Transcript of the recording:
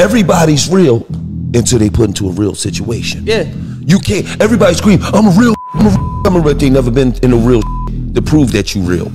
everybody's real until they put into a real situation. Yeah. You can't. Everybody scream, "I'm a real, I'm a, real, I'm a real." They never been in a real to prove that you real.